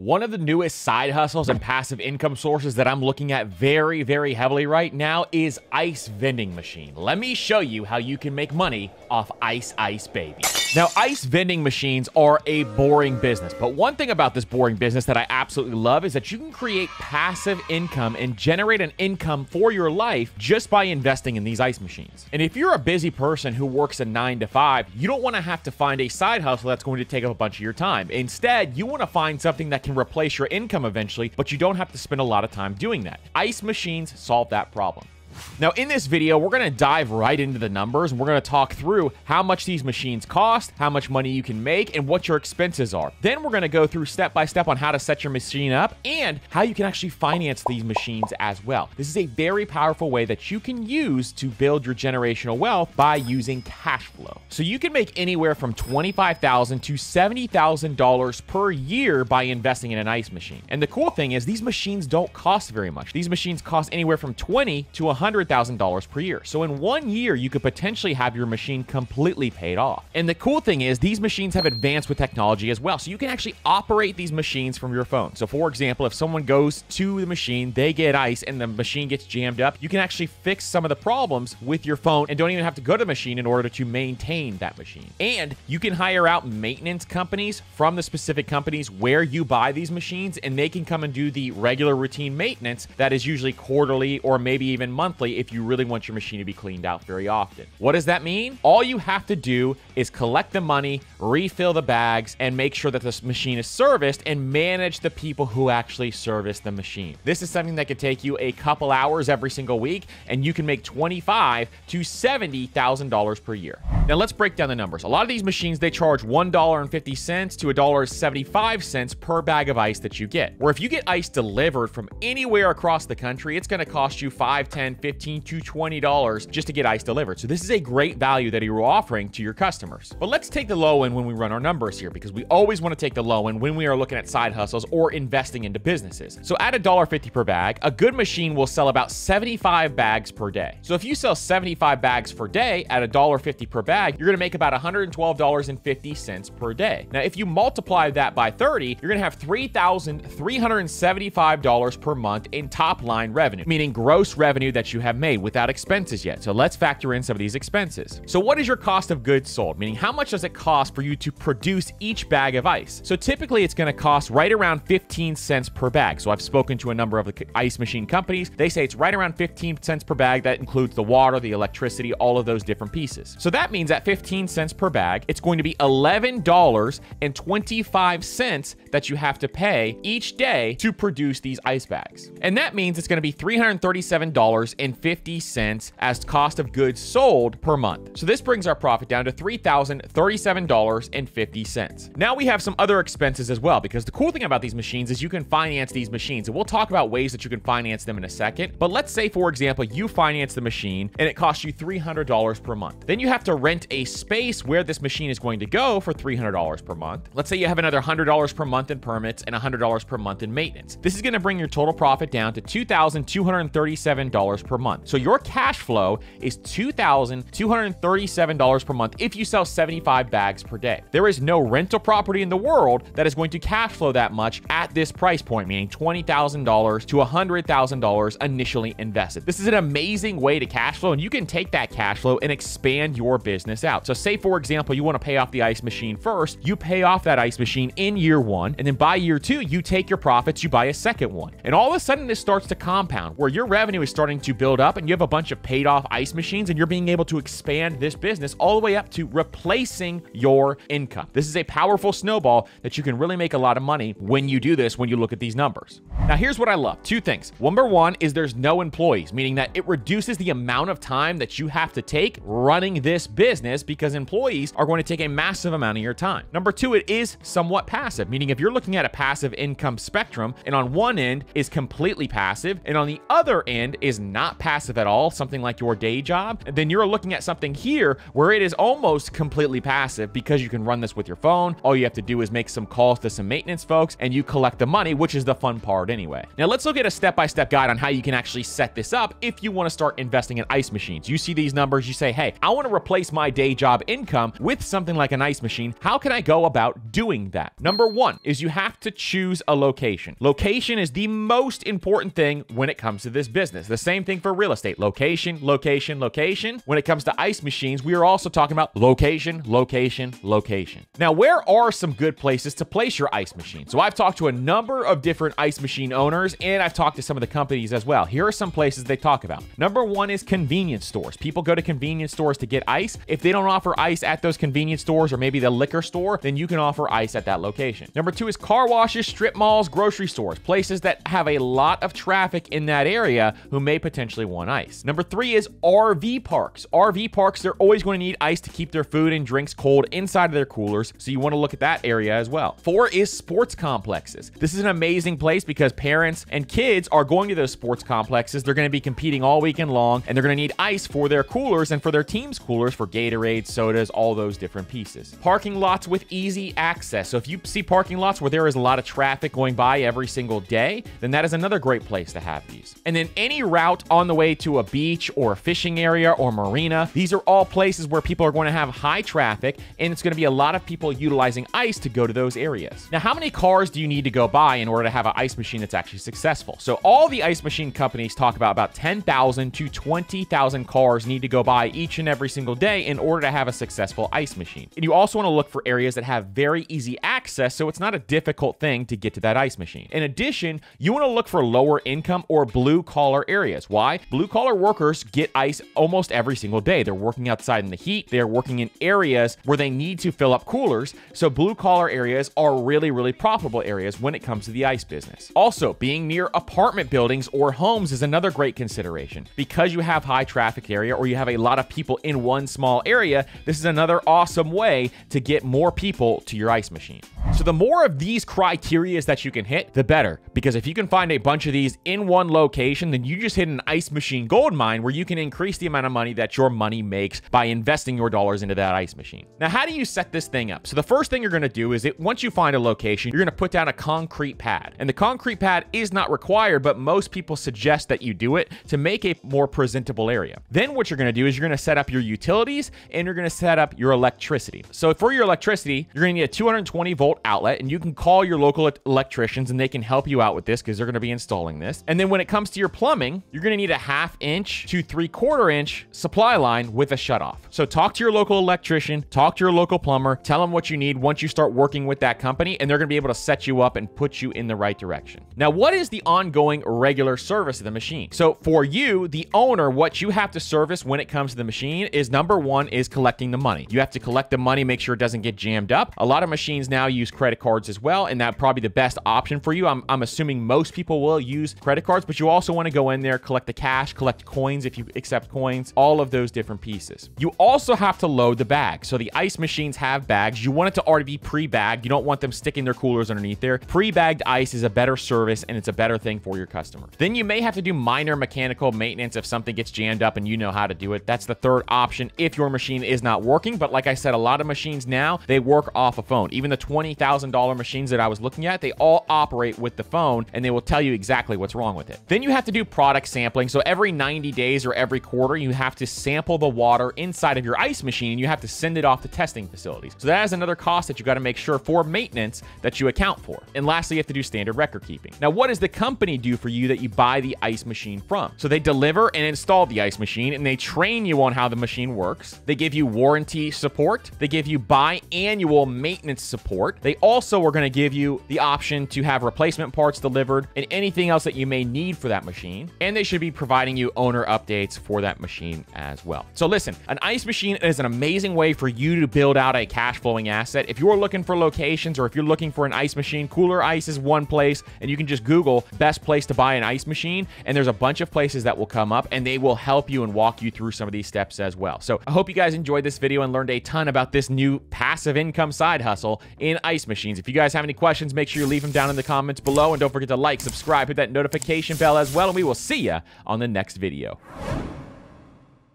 One of the newest side hustles and passive income sources that I'm looking at very, very heavily right now is ice vending machine. Let me show you how you can make money off ice ice baby. Now, ice vending machines are a boring business, but one thing about this boring business that I absolutely love is that you can create passive income and generate an income for your life just by investing in these ice machines. And if you're a busy person who works a 9 to 5, you don't want to have to find a side hustle that's going to take up a bunch of your time. Instead, you want to find something that can replace your income eventually, but you don't have to spend a lot of time doing that. Ice machines solve that problem. Now, in this video, we're going to dive right into the numbers we're going to talk through how much these machines cost, how much money you can make, and what your expenses are. Then we're going to go through step by step on how to set your machine up and how you can actually finance these machines as well. This is a very powerful way that you can use to build your generational wealth by using cash flow. So you can make anywhere from 25,000 to $70,000 per year by investing in an ice machine. And the cool thing is these machines don't cost very much. These machines cost anywhere from 20 to $100,000 per year. So in one year, you could potentially have your machine completely paid off. And the cool thing is these machines have advanced with technology as well. So you can actually operate these machines from your phone. So for example, if someone goes to the machine, they get ice and the machine gets jammed up, you can actually fix some of the problems with your phone and don't even have to go to the machine in order to maintain that machine. And you can hire out maintenance companies from the specific companies where you buy these machines and they can come and do the regular routine maintenance that is usually quarterly or maybe even monthly monthly if you really want your machine to be cleaned out very often. What does that mean? All you have to do is collect the money, refill the bags, and make sure that this machine is serviced and manage the people who actually service the machine. This is something that could take you a couple hours every single week, and you can make twenty-five to seventy thousand dollars per year. Now let's break down the numbers. A lot of these machines they charge one dollar and fifty cents to a dollar seventy-five cents per bag of ice that you get. Where if you get ice delivered from anywhere across the country, it's going to cost you five, ten, 15 to $20 just to get ice delivered. So this is a great value that you're offering to your customers. But let's take the low end when we run our numbers here because we always want to take the low end when we are looking at side hustles or investing into businesses. So at $1.50 per bag, a good machine will sell about 75 bags per day. So if you sell 75 bags per day at $1.50 per bag, you're going to make about $112.50 per day. Now, if you multiply that by 30, you're going to have $3,375 per month in top line revenue, meaning gross revenue that you have made without expenses yet. So let's factor in some of these expenses. So what is your cost of goods sold? Meaning how much does it cost for you to produce each bag of ice? So typically it's going to cost right around 15 cents per bag. So I've spoken to a number of the ice machine companies. They say it's right around 15 cents per bag. That includes the water, the electricity, all of those different pieces. So that means at 15 cents per bag, it's going to be $11.25 that you have to pay each day to produce these ice bags. And that means it's going to be $337.50 as cost of goods sold per month. So this brings our profit down to $3,037.50. Now we have some other expenses as well, because the cool thing about these machines is you can finance these machines. And we'll talk about ways that you can finance them in a second. But let's say, for example, you finance the machine and it costs you $300 per month. Then you have to rent a space where this machine is going to go for $300 per month. Let's say you have another $100 per month in permits and $100 per month in maintenance. This is going to bring your total profit down to $2,237 per month. So your cash flow is $2,237 per month if you sell 75 bags per day. There is no rental property in the world that is going to cash flow that much at this price point, meaning $20,000 to $100,000 initially invested. This is an amazing way to cash flow, and you can take that cash flow and expand your business out. So, say for example, you want to pay off the ice machine first, you pay off that ice machine in year one, and then by year two, you take your profits, you buy a second one. And all of a sudden, this starts to compound where your revenue is starting to build up and you have a bunch of paid off ice machines, and you're being able to expand this business all the way up to replacing your income. This is a powerful snowball that you can really make a lot of money when you do this, when you look at these numbers. Now, here's what I love two things. Number one is there's no employees, meaning that it reduces the amount of time that you have to take running this business because employees are going to take a massive amount of your time. Number two, it is somewhat passive, meaning if you're looking at a passive income spectrum, and on one end is completely passive, and on the other end is not passive at all, something like your day job, then you're looking at something here where it is almost completely passive because you can run this with your phone. All you have to do is make some calls to some maintenance folks and you collect the money, which is the fun part anyway. Now let's look at a step-by-step guide on how you can actually set this up if you want to start investing in ice machines. You see these numbers, you say, hey, I want to replace my my day job income with something like an ice machine, how can I go about doing that? Number one is you have to choose a location. Location is the most important thing when it comes to this business. The same thing for real estate. Location, location, location. When it comes to ice machines, we are also talking about location, location, location. Now, where are some good places to place your ice machine? So I've talked to a number of different ice machine owners and I've talked to some of the companies as well. Here are some places they talk about. Number one is convenience stores. People go to convenience stores to get ice. If they don't offer ice at those convenience stores or maybe the liquor store, then you can offer ice at that location. Number two is car washes, strip malls, grocery stores, places that have a lot of traffic in that area who may potentially want ice. Number three is RV parks. RV parks, they're always going to need ice to keep their food and drinks cold inside of their coolers, so you want to look at that area as well. Four is sports complexes. This is an amazing place because parents and kids are going to those sports complexes. They're going to be competing all weekend long, and they're going to need ice for their coolers and for their team's coolers for Gatorade, sodas, all those different pieces. Parking lots with easy access. So if you see parking lots where there is a lot of traffic going by every single day, then that is another great place to have these. And then any route on the way to a beach or a fishing area or marina, these are all places where people are going to have high traffic and it's going to be a lot of people utilizing ice to go to those areas. Now, how many cars do you need to go by in order to have an ice machine that's actually successful? So all the ice machine companies talk about about 10,000 to 20,000 cars need to go by each and every single day in order to have a successful ice machine. And you also want to look for areas that have very easy access so it's not a difficult thing to get to that ice machine. In addition, you want to look for lower income or blue collar areas. Why? Blue collar workers get ice almost every single day. They're working outside in the heat, they're working in areas where they need to fill up coolers. So, blue collar areas are really, really profitable areas when it comes to the ice business. Also, being near apartment buildings or homes is another great consideration. Because you have high traffic area or you have a lot of people in one small area, this is another awesome way to get more people to your ice machine. So the more of these criterias that you can hit, the better. Because if you can find a bunch of these in one location, then you just hit an ice machine gold mine where you can increase the amount of money that your money makes by investing your dollars into that ice machine. Now, how do you set this thing up? So the first thing you're going to do is it once you find a location, you're going to put down a concrete pad. And the concrete pad is not required, but most people suggest that you do it to make a more presentable area. Then what you're going to do is you're going to set up your utilities and you're going to set up your electricity. So for your electricity, you're going to need a 220 volt outlet, and you can call your local electricians and they can help you out with this because they're going to be installing this. And then when it comes to your plumbing, you're going to need a half inch to three quarter inch supply line with a shutoff. So talk to your local electrician, talk to your local plumber, tell them what you need once you start working with that company, and they're going to be able to set you up and put you in the right direction. Now, what is the ongoing regular service of the machine? So for you, the owner, what you have to service when it comes to the machine is number one is collecting the money. You have to collect the money, make sure it doesn't get jammed up. A lot of machines now use credit cards as well, and that probably the best option for you. I'm, I'm assuming most people will use credit cards, but you also want to go in there, collect the cash, collect coins if you accept coins, all of those different pieces. You also have to load the bag. So the ice machines have bags. You want it to already be pre-bagged. You don't want them sticking their coolers underneath there. Pre-bagged ice is a better service and it's a better thing for your customer. Then you may have to do minor mechanical maintenance if something gets jammed up and you know how to do it. That's the third option if your machine is not working. But like I said, a lot of machines now, they work off a phone. Even the $20,000 machines that I was looking at, they all operate with the phone and they will tell you exactly what's wrong with it. Then you have to do product sampling. So every 90 days or every quarter, you have to sample the water inside of your ice machine and you have to send it off to testing facilities. So that is another cost that you got to make sure for maintenance that you account for. And lastly, you have to do standard record keeping. Now, what does the company do for you that you buy the ice machine from? So they deliver and install the ice machine and they train you on how the machine works. They give you warranty support. They give you biannual maintenance support. They also are going to give you the option to have replacement parts delivered and anything else that you may need for that machine. And they should be providing you owner updates for that machine as well. So listen, an ice machine is an amazing way for you to build out a cash flowing asset. If you're looking for locations or if you're looking for an ice machine, Kooler Ice is one place and you can just Google best place to buy an ice machine and there's a bunch of places that will come up and they will help you and walk you through some of these steps as well. So I hope you guys enjoyed this video and learned a ton about this new passive income side hustle in ice machines. If you guys have any questions, make sure you leave them down in the comments below and don't forget to like, subscribe, hit that notification bell as well, and we will see you on the next video.